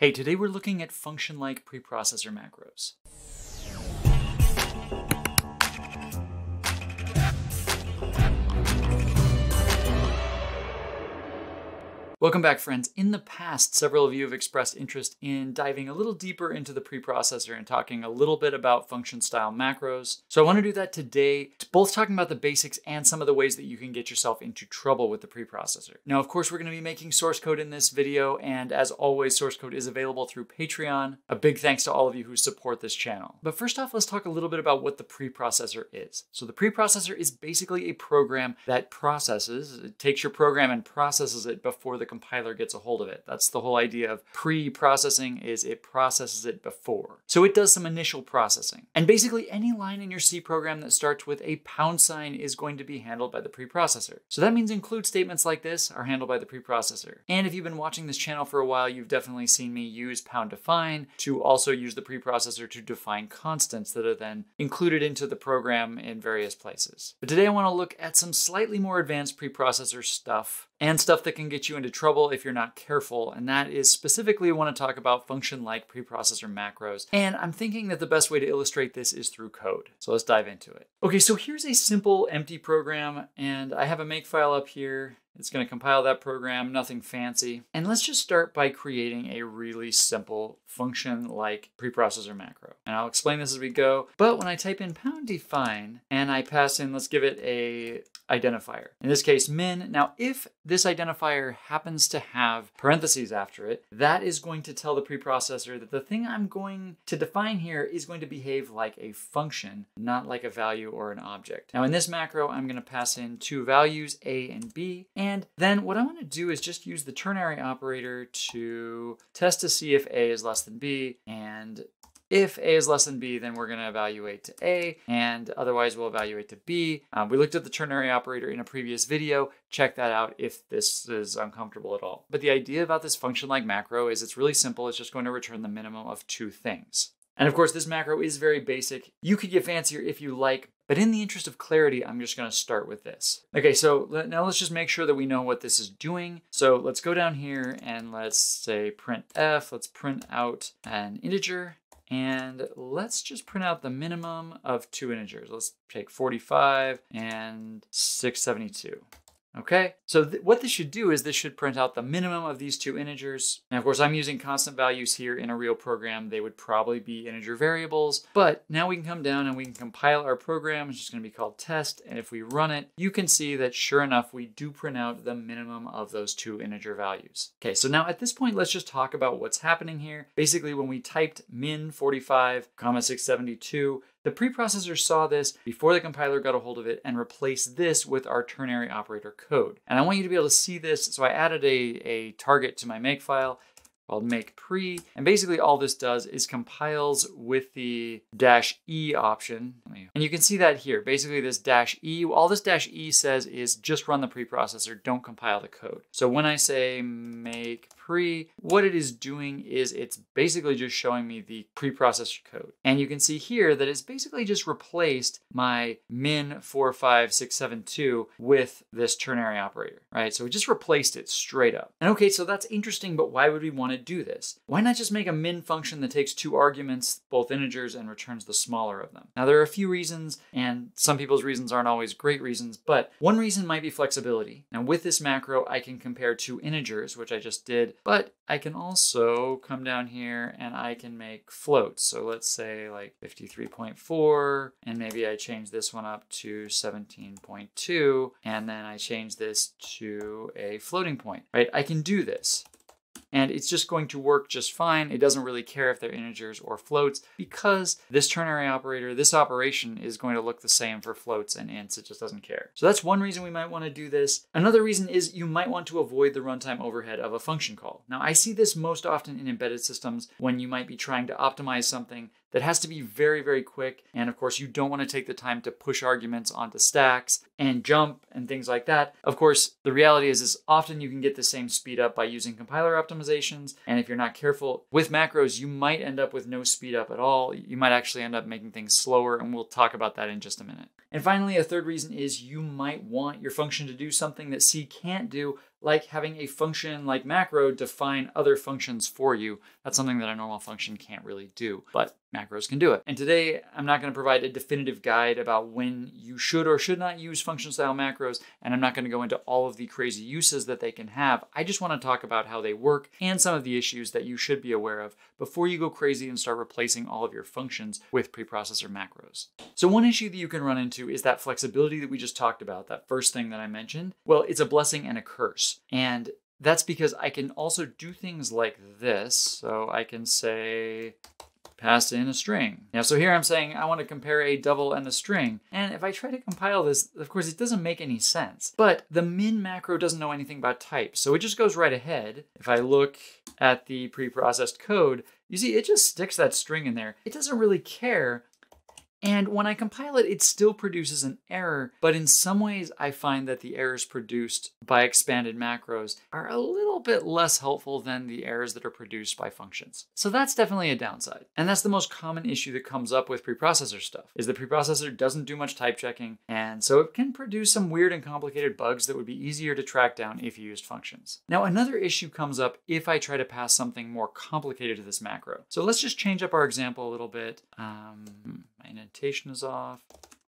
Hey, today we're looking at function-like preprocessor macros. Welcome back, friends. In the past, several of you have expressed interest in diving a little deeper into the preprocessor and talking a little bit about function style macros. So I want to do that today, both talking about the basics and some of the ways that you can get yourself into trouble with the preprocessor. Now, of course, we're going to be making source code in this video, and as always, source code is available through Patreon. A big thanks to all of you who support this channel. But first off, let's talk a little bit about what the preprocessor is. So the preprocessor is basically a program that processes, it takes your program and processes it before the compiler gets a hold of it. That's the whole idea of pre-processing is it processes it before. So it does some initial processing. And basically any line in your C program that starts with a pound sign is going to be handled by the preprocessor. So that means include statements like this are handled by the preprocessor. And if you've been watching this channel for a while, you've definitely seen me use pound define to also use the preprocessor to define constants that are then included into the program in various places. But today I want to look at some slightly more advanced preprocessor stuff and stuff that can get you into trouble if you're not careful. And that is specifically I want to talk about function-like preprocessor macros. And I'm thinking that the best way to illustrate this is through code. So let's dive into it. Okay, so here's a simple empty program and I have a makefile up here. It's going to compile that program, nothing fancy. And let's just start by creating a really simple function like preprocessor macro. And I'll explain this as we go. But when I type in pound define and I pass in, let's give it a identifier. In this case, min. Now, if this identifier happens to have parentheses after it, that is going to tell the preprocessor that the thing I'm going to define here is going to behave like a function, not like a value or an object. Now, in this macro, I'm going to pass in two values, a and b, and then what I want to do is just use the ternary operator to test to see if a is less than b, and if a is less than b, then we're going to evaluate to a, and otherwise we'll evaluate to b. Um, we looked at the ternary operator in a previous video. Check that out if this is uncomfortable at all. But the idea about this function-like macro is it's really simple. It's just going to return the minimum of two things. And of course, this macro is very basic. You could get fancier if you like, but in the interest of clarity, I'm just gonna start with this. Okay, so now let's just make sure that we know what this is doing. So let's go down here and let's say print f, let's print out an integer. And let's just print out the minimum of two integers. Let's take 45 and 672. Okay, so th what this should do is this should print out the minimum of these two integers. And of course, I'm using constant values here in a real program. They would probably be integer variables. But now we can come down and we can compile our program. It's just going to be called test. And if we run it, you can see that sure enough, we do print out the minimum of those two integer values. Okay, so now at this point, let's just talk about what's happening here. Basically, when we typed min 45, comma 672, the preprocessor saw this before the compiler got a hold of it and replaced this with our ternary operator code. And I want you to be able to see this, so I added a, a target to my makefile called make pre. And basically all this does is compiles with the dash E option. And you can see that here. Basically this dash E, all this dash E says is just run the preprocessor, don't compile the code. So when I say make pre, what it is doing is it's basically just showing me the preprocessor code. And you can see here that it's basically just replaced my min 45672 with this ternary operator, right? So we just replaced it straight up. And okay, so that's interesting, but why would we want to do this? Why not just make a min function that takes two arguments, both integers, and returns the smaller of them? Now, there are a few reasons, and some people's reasons aren't always great reasons, but one reason might be flexibility. Now, with this macro, I can compare two integers, which I just did, but I can also come down here and I can make floats. So let's say like 53.4, and maybe I change this one up to 17.2, and then I change this to a floating point, right? I can do this and it's just going to work just fine. It doesn't really care if they're integers or floats because this ternary operator, this operation is going to look the same for floats and ints. It just doesn't care. So that's one reason we might want to do this. Another reason is you might want to avoid the runtime overhead of a function call. Now I see this most often in embedded systems when you might be trying to optimize something that has to be very, very quick. And of course, you don't want to take the time to push arguments onto stacks and jump and things like that. Of course, the reality is, is often you can get the same speed up by using compiler optimizations. And if you're not careful with macros, you might end up with no speed up at all. You might actually end up making things slower. And we'll talk about that in just a minute. And finally, a third reason is you might want your function to do something that C can't do like having a function like macro define other functions for you. That's something that a normal function can't really do, but macros can do it. And today, I'm not going to provide a definitive guide about when you should or should not use function style macros, and I'm not going to go into all of the crazy uses that they can have. I just want to talk about how they work and some of the issues that you should be aware of before you go crazy and start replacing all of your functions with preprocessor macros. So one issue that you can run into is that flexibility that we just talked about, that first thing that I mentioned. Well, it's a blessing and a curse. And that's because I can also do things like this. So I can say pass in a string. Now, so here I'm saying I want to compare a double and a string. And if I try to compile this, of course, it doesn't make any sense. But the min macro doesn't know anything about types. So it just goes right ahead. If I look at the pre-processed code, you see it just sticks that string in there. It doesn't really care and when I compile it, it still produces an error, but in some ways I find that the errors produced by expanded macros are a little bit less helpful than the errors that are produced by functions. So that's definitely a downside. And that's the most common issue that comes up with preprocessor stuff, is the preprocessor doesn't do much type checking, and so it can produce some weird and complicated bugs that would be easier to track down if you used functions. Now another issue comes up if I try to pass something more complicated to this macro. So let's just change up our example a little bit. Um, indentation is off.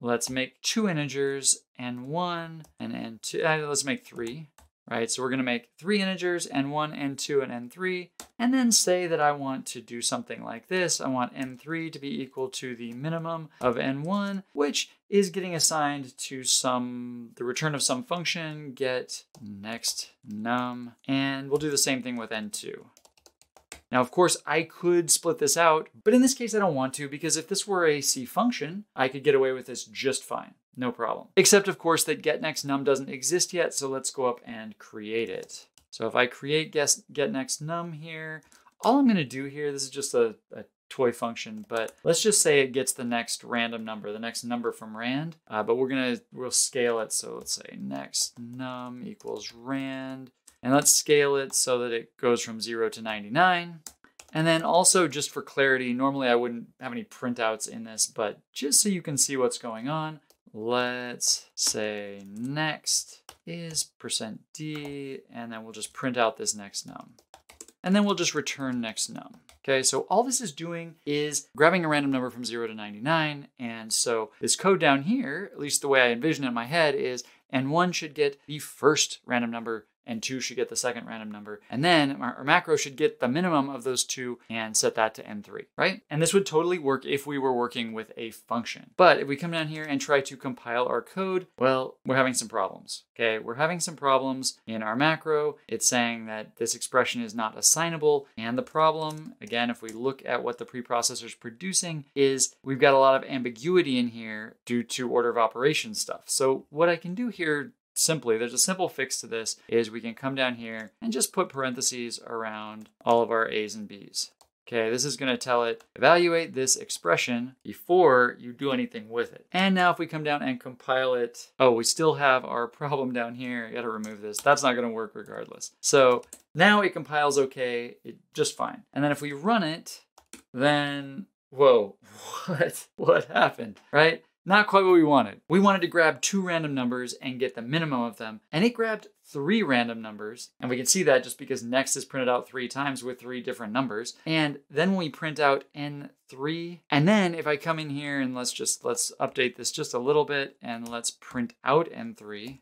Let's make two integers n1 and n2. Uh, let's make three, right? So we're going to make three integers n1, n2, and n3, and then say that I want to do something like this. I want n3 to be equal to the minimum of n1, which is getting assigned to some, the return of some function, get next num, and we'll do the same thing with n2. Now, of course, I could split this out, but in this case, I don't want to because if this were a C function, I could get away with this just fine. No problem. Except, of course, that getNextNum doesn't exist yet, so let's go up and create it. So if I create getNextNum here, all I'm going to do here, this is just a, a toy function, but let's just say it gets the next random number, the next number from rand, uh, but we're gonna, we'll scale it. So let's say next num equals rand, and let's scale it so that it goes from 0 to 99. And then also just for clarity, normally I wouldn't have any printouts in this, but just so you can see what's going on, let's say next is percent %d, and then we'll just print out this next num. And then we'll just return next num. Okay, so all this is doing is grabbing a random number from 0 to 99. And so this code down here, at least the way I envision it in my head, is n1 should get the first random number n2 should get the second random number. And then our, macro should get the minimum of those two and set that to n3, right? And this would totally work if we were working with a function. But if we come down here and try to compile our code, well, we're having some problems, okay? We're having some problems in our macro. It's saying that this expression is not assignable. And the problem, again, if we look at what the preprocessor is producing, is we've got a lot of ambiguity in here due to order of operations stuff. So what I can do here simply, there's a simple fix to this, is we can come down here and just put parentheses around all of our A's and B's. Okay, this is gonna tell it, evaluate this expression before you do anything with it. And now if we come down and compile it, oh, we still have our problem down here. I gotta remove this. That's not gonna work regardless. So now it compiles okay, it, just fine. And then if we run it, then, whoa, what, what happened, right? Not quite what we wanted. We wanted to grab two random numbers and get the minimum of them, and it grabbed three random numbers. And we can see that just because next is printed out three times with three different numbers. And then when we print out n3. And then if I come in here and let's just, let's update this just a little bit and let's print out n3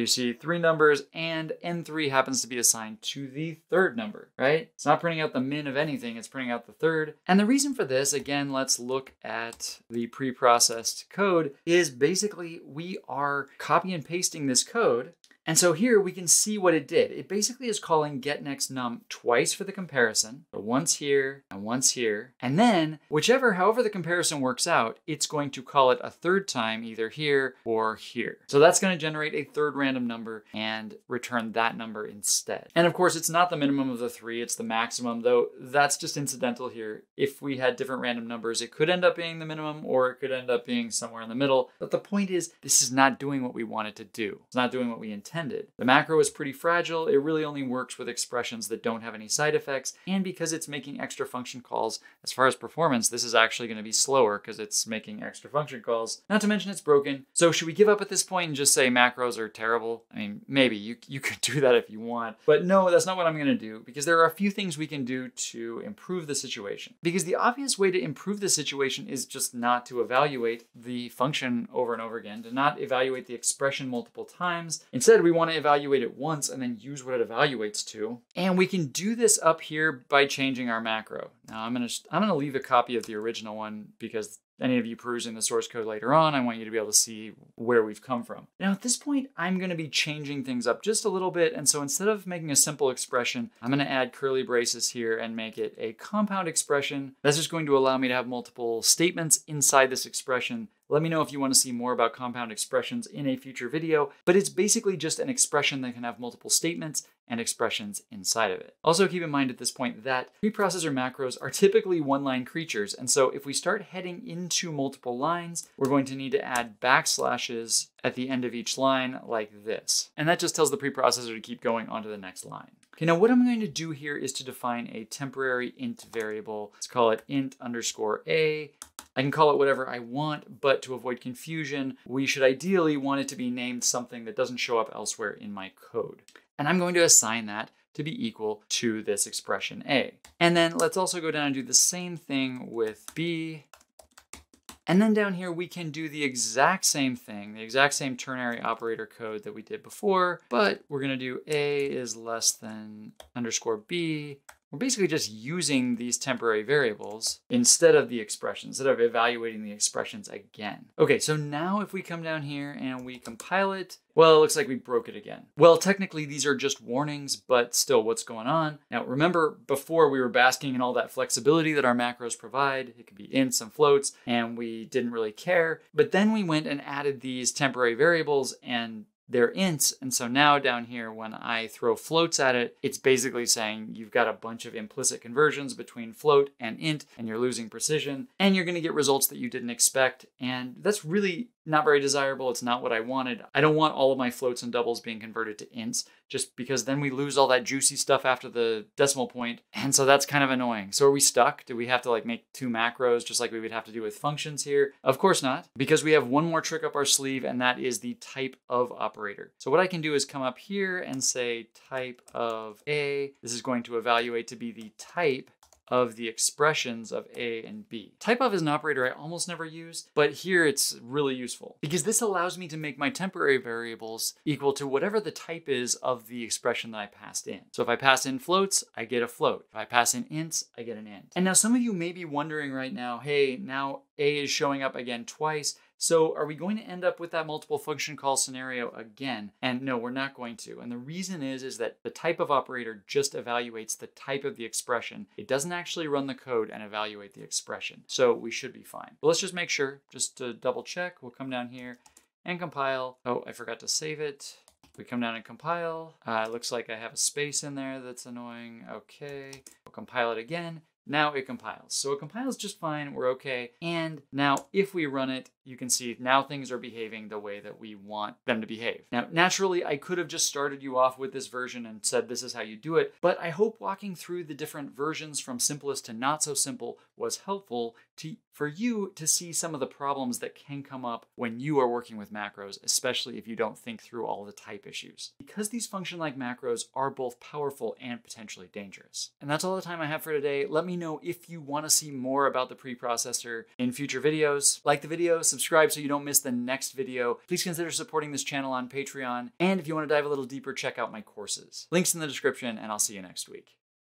you see three numbers and N3 happens to be assigned to the third number, right? It's not printing out the min of anything, it's printing out the third. And the reason for this, again, let's look at the pre-processed code, is basically we are copy and pasting this code and so here we can see what it did. It basically is calling getNextNum twice for the comparison, so once here and once here. And then whichever, however the comparison works out, it's going to call it a third time either here or here. So that's going to generate a third random number and return that number instead. And of course, it's not the minimum of the three, it's the maximum, though that's just incidental here. If we had different random numbers, it could end up being the minimum or it could end up being somewhere in the middle. But the point is, this is not doing what we want it to do. It's not doing what we intend intended. The macro is pretty fragile, it really only works with expressions that don't have any side effects, and because it's making extra function calls, as far as performance, this is actually going to be slower because it's making extra function calls. Not to mention it's broken. So should we give up at this point and just say macros are terrible? I mean, maybe you, you could do that if you want, but no, that's not what I'm going to do because there are a few things we can do to improve the situation. Because the obvious way to improve the situation is just not to evaluate the function over and over again, to not evaluate the expression multiple times. Instead, we want to evaluate it once and then use what it evaluates to. And we can do this up here by changing our macro. Now I'm gonna I'm gonna leave a copy of the original one because any of you perusing the source code later on, I want you to be able to see where we've come from. Now at this point, I'm gonna be changing things up just a little bit. And so instead of making a simple expression, I'm gonna add curly braces here and make it a compound expression. That's just going to allow me to have multiple statements inside this expression let me know if you want to see more about compound expressions in a future video, but it's basically just an expression that can have multiple statements and expressions inside of it. Also keep in mind at this point that preprocessor macros are typically one-line creatures, and so if we start heading into multiple lines, we're going to need to add backslashes at the end of each line like this. And that just tells the preprocessor to keep going on to the next line. Okay, now what I'm going to do here is to define a temporary int variable. Let's call it int underscore a. I can call it whatever I want, but to avoid confusion, we should ideally want it to be named something that doesn't show up elsewhere in my code. And I'm going to assign that to be equal to this expression a. And then let's also go down and do the same thing with b. And then down here, we can do the exact same thing, the exact same ternary operator code that we did before, but we're gonna do a is less than underscore b, we're basically just using these temporary variables instead of the expressions, instead of evaluating the expressions again. Okay, so now if we come down here and we compile it, well, it looks like we broke it again. Well, technically these are just warnings, but still what's going on? Now remember before we were basking in all that flexibility that our macros provide. It could be ints and floats and we didn't really care. But then we went and added these temporary variables and they're ints. And so now down here, when I throw floats at it, it's basically saying you've got a bunch of implicit conversions between float and int, and you're losing precision, and you're gonna get results that you didn't expect. And that's really not very desirable. It's not what I wanted. I don't want all of my floats and doubles being converted to ints just because then we lose all that juicy stuff after the decimal point. And so that's kind of annoying. So are we stuck? Do we have to like make two macros just like we would have to do with functions here? Of course not, because we have one more trick up our sleeve and that is the type of operator. So what I can do is come up here and say type of A. This is going to evaluate to be the type of the expressions of A and B. Typeof is an operator I almost never use, but here it's really useful because this allows me to make my temporary variables equal to whatever the type is of the expression that I passed in. So if I pass in floats, I get a float. If I pass in ints, I get an int. And now some of you may be wondering right now, hey, now A is showing up again twice. So are we going to end up with that multiple function call scenario again? And no, we're not going to. And the reason is, is that the typeof operator just evaluates the type of the expression. It doesn't actually run the code and evaluate the expression. So we should be fine. But let's just make sure, just to double check, we'll come down here and compile. Oh, I forgot to save it. We come down and compile. Uh, looks like I have a space in there that's annoying. Okay, we'll compile it again. Now it compiles. So it compiles just fine, we're okay. And now if we run it, you can see now things are behaving the way that we want them to behave. Now, naturally, I could have just started you off with this version and said this is how you do it, but I hope walking through the different versions from simplest to not so simple was helpful to, for you to see some of the problems that can come up when you are working with macros, especially if you don't think through all the type issues. Because these function-like macros are both powerful and potentially dangerous. And that's all the time I have for today. Let me know if you want to see more about the preprocessor in future videos. Like the video, subscribe so you don't miss the next video. Please consider supporting this channel on Patreon. And if you want to dive a little deeper, check out my courses. Links in the description, and I'll see you next week.